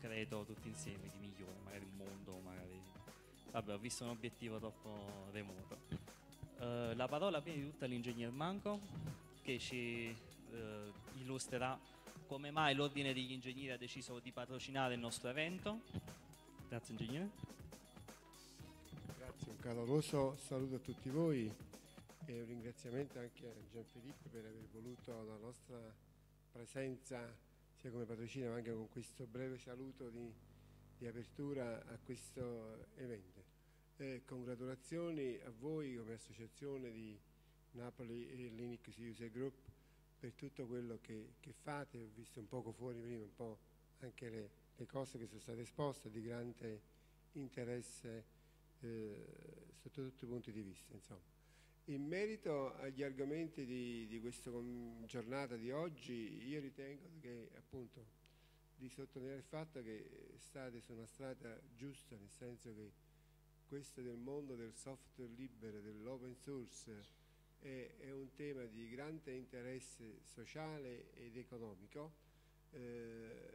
concreto tutti insieme di migliore, magari un mondo, magari... Vabbè, ho visto un obiettivo troppo remoto. Uh, la parola prima di tutto all'ingegner Manco che ci uh, illustrerà come mai l'Ordine degli Ingegneri ha deciso di patrocinare il nostro evento. Grazie ingegnere. Grazie, un caloroso saluto a tutti voi e un ringraziamento anche a Gianfilippo per aver voluto la nostra presenza sia come patrocinio ma anche con questo breve saluto di, di apertura a questo evento. Eh, congratulazioni a voi come associazione di Napoli e Linux User Group per tutto quello che, che, fate, ho visto un poco fuori prima, un po' anche le, le cose che sono state esposte di grande interesse eh, sotto tutti i punti di vista. Insomma. In merito agli argomenti di, di questa giornata di oggi, io ritengo che appunto di sottolineare il fatto che state su una strada giusta, nel senso che questo del mondo del software libero, dell'open source, è, è, un tema di grande interesse sociale ed economico. Eh,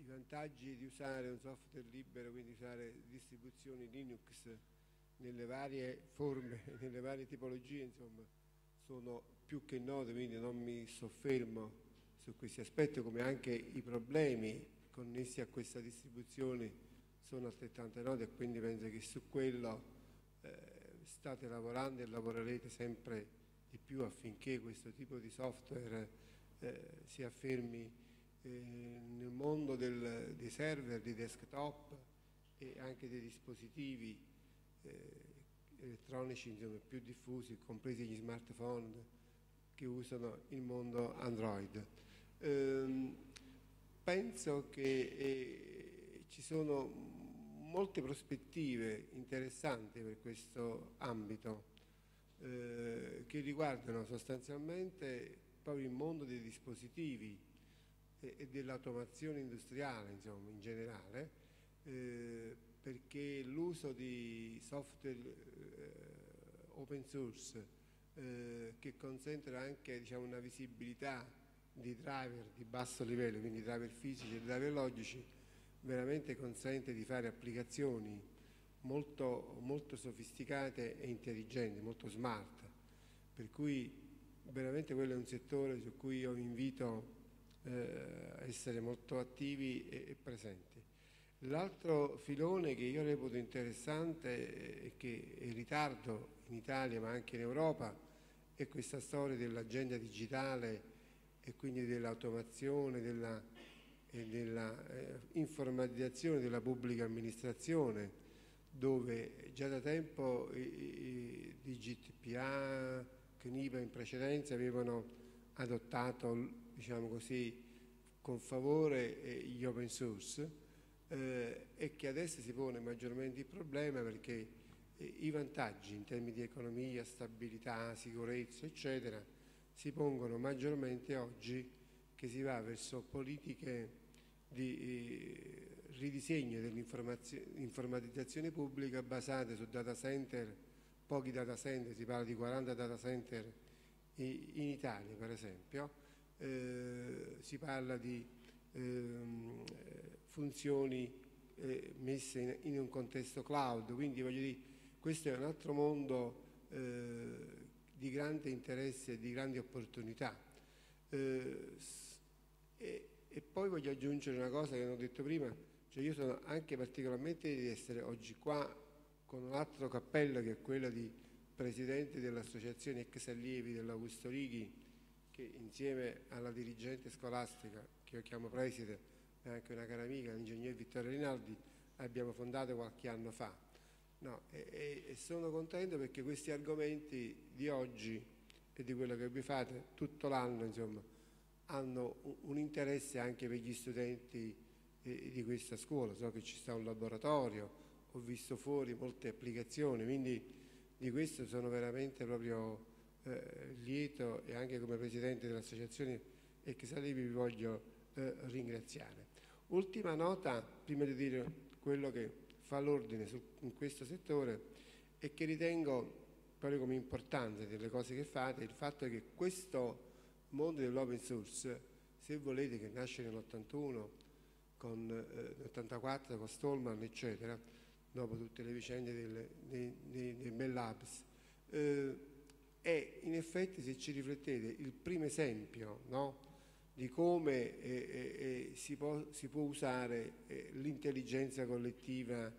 I vantaggi di usare un software libero, quindi usare distribuzioni Linux, nelle varie forme, nelle varie tipologie, insomma, sono più che note, quindi non mi soffermo su questi aspetti, come anche i problemi connessi a questa distribuzione sono altrettanto noti e quindi penso che su quello eh, state lavorando e lavorerete sempre di più affinché questo tipo di software eh, si affermi eh, nel mondo del, dei server, dei desktop e anche dei dispositivi elettronici insomma, più diffusi, compresi gli smartphone che usano il mondo Android. Ehm, penso che eh, ci sono molte prospettive interessanti per questo ambito eh, che riguardano sostanzialmente proprio il mondo dei dispositivi e, e dell'automazione industriale insomma, in generale eh, perché l'uso di software eh, open source eh, che consentono anche diciamo, una visibilità di driver di basso livello, quindi driver fisici e driver logici, veramente consente di fare applicazioni molto, molto sofisticate e intelligenti, molto smart, per cui veramente quello è un settore su cui io vi invito eh, a essere molto attivi e, e presenti. L'altro filone che io reputo interessante e che è in ritardo in Italia ma anche in Europa è questa storia dell'agenda digitale e quindi dell'automazione della, e dell'informatizzazione eh, della pubblica amministrazione dove già da tempo i, i DGTPA, CNIPA in precedenza avevano adottato diciamo così, con favore eh, gli open source eh, e che adesso si pone maggiormente il problema perché eh, i vantaggi in termini di economia, stabilità, sicurezza, eccetera, si pongono maggiormente oggi che si va verso politiche di eh, ridisegno dell'informatizzazione pubblica basate su data center, pochi data center, si parla di 40 data center in Italia per esempio, eh, si parla di ehm, funzioni eh, messe in, in, un contesto cloud, quindi voglio dire, questo è un altro mondo eh, di grande interesse e di grandi opportunità. Eh, e, e, poi voglio aggiungere una cosa che non ho detto prima, cioè io sono anche particolarmente di essere oggi qua con un altro cappello che è quello di presidente dell'associazione ex allievi dell'Augusto Righi che insieme alla dirigente scolastica che io chiamo preside e anche una cara amica, l'ingegner Vittorio Rinaldi, abbiamo fondato qualche anno fa. No, e, e, sono contento perché questi argomenti di oggi e di quello che vi fate tutto l'anno, insomma, hanno un, un interesse anche per gli studenti eh, di questa scuola. So che ci sta un laboratorio, ho visto fuori molte applicazioni, quindi di questo sono veramente proprio eh, lieto e anche come presidente dell'associazione Exalibi vi voglio eh, ringraziare. Ultima nota, prima di dire quello che fa l'ordine in questo settore, è che ritengo, proprio come importanza delle cose che fate, il fatto che questo mondo dell'open source, se volete che nasce nell'81, con eh, 84 con Stallman eccetera dopo tutte le vicende del, dei, dei, dei Bell Labs eh, è in effetti se ci riflettete il primo esempio no, di come eh, eh, eh si, può, si, può, usare eh, l'intelligenza collettiva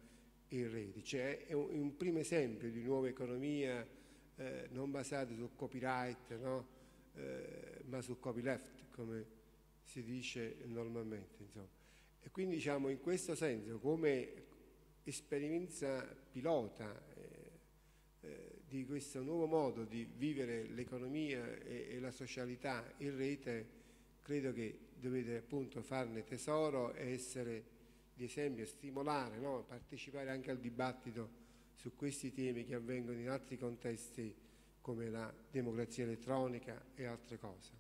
in rete cioè è un, un, primo esempio di nuova economia eh, non basata sul copyright no, ma sul copyleft come si dice normalmente insomma. e quindi diciamo in questo senso come esperienza pilota eh, eh, di questo nuovo modo di vivere l'economia e, e, la socialità in rete, credo che dovete appunto farne tesoro e essere di esempio, stimolare, no? partecipare anche al dibattito su questi temi che avvengono in altri contesti come la democrazia elettronica e altre cose.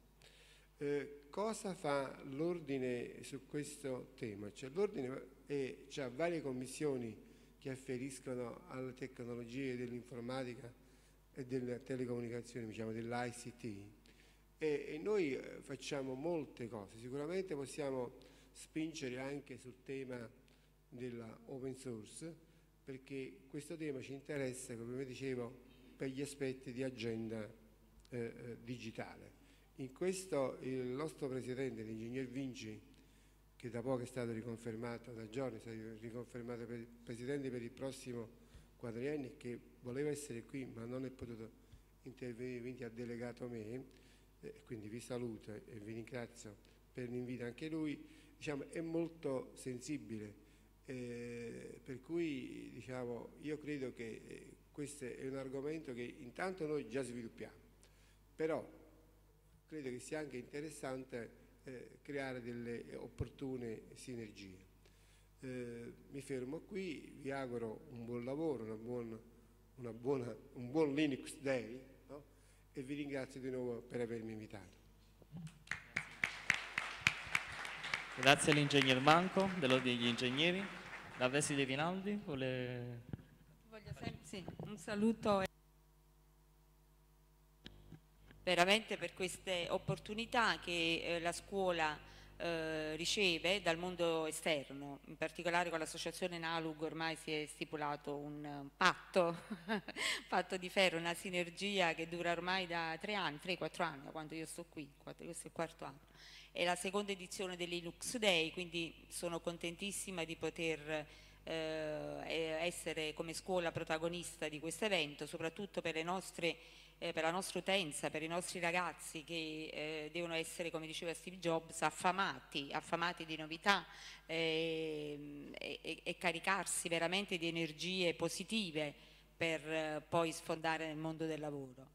Eh, cosa fa l'ordine su questo tema? Cioè, l'ordine ha varie commissioni che afferiscono alle tecnologie dell'informatica e delle telecomunicazioni, diciamo dell'ICT. E, e noi eh, facciamo molte cose, sicuramente possiamo spingere anche sul tema della open source perché questo tema ci interessa, come dicevo, per gli aspetti di agenda eh, eh digitale. In questo il nostro presidente, l'ingegner Vinci, che da poco è stato riconfermato da giorni, è stato riconfermato per presidente per il prossimo quadriennio che voleva essere qui ma non è potuto intervenire, quindi ha delegato me, eh, quindi vi saluto e vi ringrazio per l'invito anche lui, diciamo, è molto sensibile, eh, per cui diciamo, io credo che eh, questo è un argomento che intanto noi già sviluppiamo, però credo che sia anche interessante eh, creare delle opportune sinergie. Eh, mi fermo qui, vi auguro un buon lavoro, una buona, una buona, un buon Linux Day? E vi ringrazio di nuovo per avermi invitato. Grazie all'ingegner Manco dell'Ordine degli Ingegneri. La Vessi De Rinaldi vuole... Voglio sempre, sì, un saluto veramente per queste opportunità che eh, la scuola eh, riceve dal mondo esterno, in particolare con l'associazione Nalug ormai si è stipulato un, un patto, patto di ferro, una sinergia che dura ormai da tre anni, tre, quattro anni, quando io sto qui, questo è il quarto anno. È la seconda edizione dell'Inux Day, quindi sono contentissima di poter eh, essere come scuola protagonista di questo evento, soprattutto per le nostre eh, per la nostra utenza, per i nostri ragazzi che eh, devono essere, come diceva Steve Jobs, affamati, affamati di novità eh, e, e, caricarsi veramente di energie positive per eh, poi sfondare nel mondo del lavoro.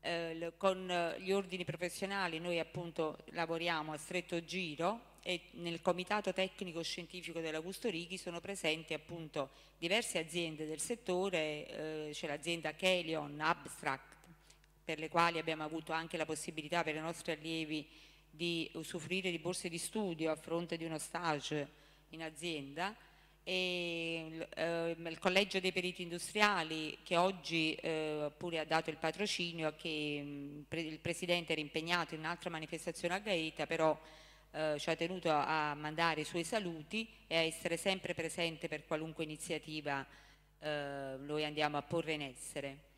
Eh, con gli ordini professionali noi appunto lavoriamo a stretto giro e nel comitato tecnico scientifico dell'Augusto Righi sono presenti appunto diverse aziende del settore, eh, c'è l'azienda Kelion, Abstract, per le quali abbiamo avuto anche la possibilità per i nostri allievi di usufruire di borse di studio a fronte di uno stage in azienda e eh, il Collegio dei Periti Industriali che oggi eh, pure ha dato il patrocinio che mm, pre il Presidente era impegnato in un'altra manifestazione a Gaeta però eh, ci ha tenuto a, a, mandare i suoi saluti e a essere sempre presente per qualunque iniziativa eh, noi andiamo a porre in essere.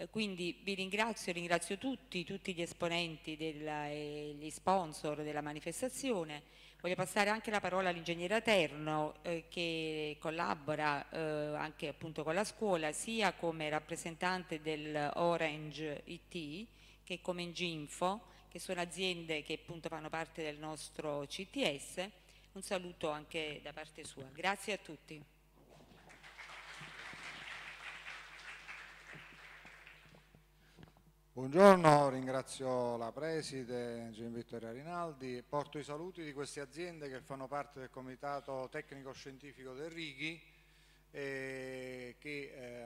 Eh, quindi vi ringrazio, ringrazio tutti, tutti gli esponenti e gli sponsor della manifestazione. Voglio passare anche la parola all'ingegnere Aterno eh, che collabora eh, anche appunto con la scuola sia come rappresentante del Orange IT che come Inginfo che sono aziende che appunto fanno parte del nostro CTS. Un saluto anche da parte sua. Grazie a tutti. Buongiorno, ringrazio la Preside Gian Vittoria Rinaldi, porto i saluti di queste aziende che fanno parte del Comitato Tecnico Scientifico del Righi e che eh,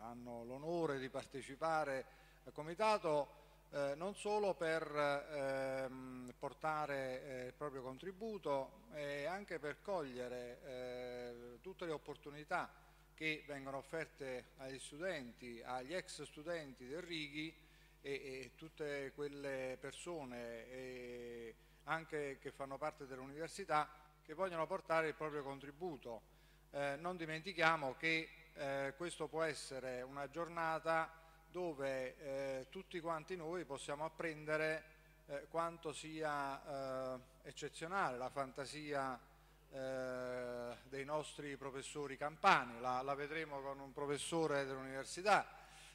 hanno l'onore di partecipare al Comitato eh, non solo per eh, portare eh, il proprio contributo, e anche per cogliere eh, tutte le opportunità che vengono offerte agli studenti, agli ex studenti del Righi e, e tutte quelle persone anche che fanno parte dell'università, che vogliono portare il proprio contributo. Eh, non dimentichiamo che eh, questo può essere una giornata dove eh, tutti quanti noi possiamo apprendere eh, quanto sia eh, eccezionale la fantasia eh, dei nostri professori campani, la, la, vedremo con un professore dell'università,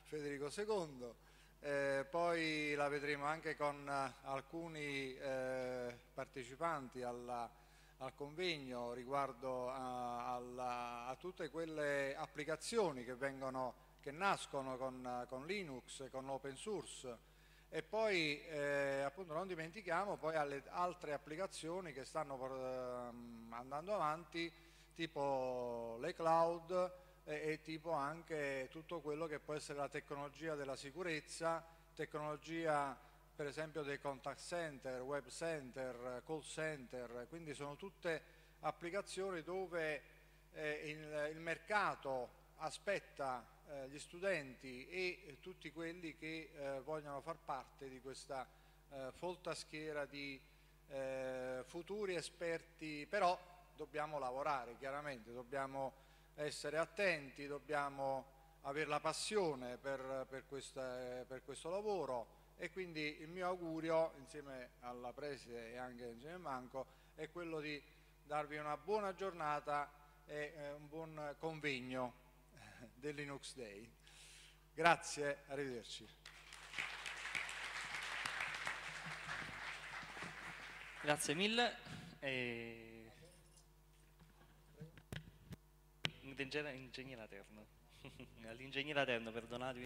Federico II, eh, poi la vedremo anche con alcuni eh, partecipanti alla, al convegno riguardo a, a, a, tutte quelle applicazioni che, vengono, che nascono con, con Linux, con l'open source e poi eh, appunto non dimentichiamo poi alle altre applicazioni che stanno eh, andando avanti tipo le cloud e, e tipo anche tutto quello che può essere la tecnologia della sicurezza, tecnologia per esempio dei contact center, web center, call center, quindi sono tutte applicazioni dove eh, il, il, mercato aspetta eh, gli studenti e eh, tutti quelli che eh, vogliono far parte di questa folta schiera di futuri esperti, però dobbiamo lavorare chiaramente, dobbiamo essere attenti, dobbiamo avere la passione per, per, questa, per questo lavoro. E quindi il mio augurio insieme alla preside e anche a Ingegner Manco è quello di darvi una buona giornata e eh, un buon convegno del Linux Day. Grazie, arrivederci. Grazie mille. E... Ingegnere Terno. All'ingegnere Terno, perdonatemi,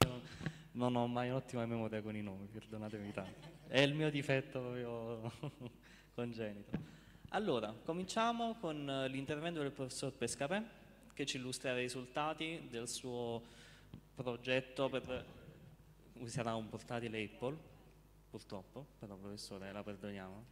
non ho mai un'ottima memoria con i nomi, perdonatemi tanto. È il mio difetto proprio congenito. Allora, cominciamo con l'intervento del professor Pescapè che ci illustrerà i risultati del suo progetto per... userà un portatile Apple, purtroppo, però professore la perdoniamo.